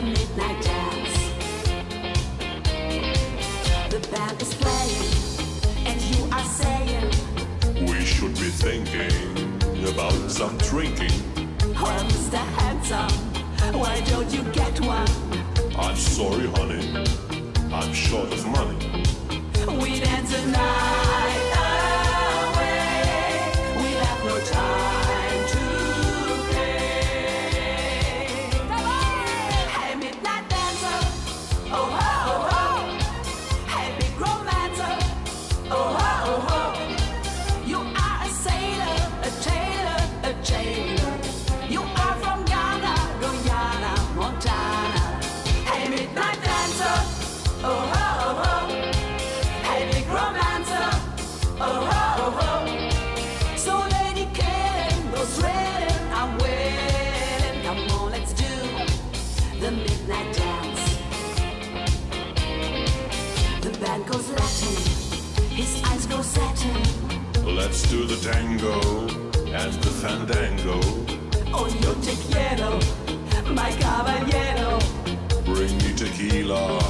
the midnight dance. The band is playing, and you are saying, We should be thinking about some drinking. Well, Mr. Handsome, why don't you get one? I'm sorry, honey. I'm short of money. We dance tonight. The band goes Latin, his eyes go. Let's do the tango and the fandango. Oh, yo te quiero, my caballero. Bring me tequila.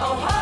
Oh,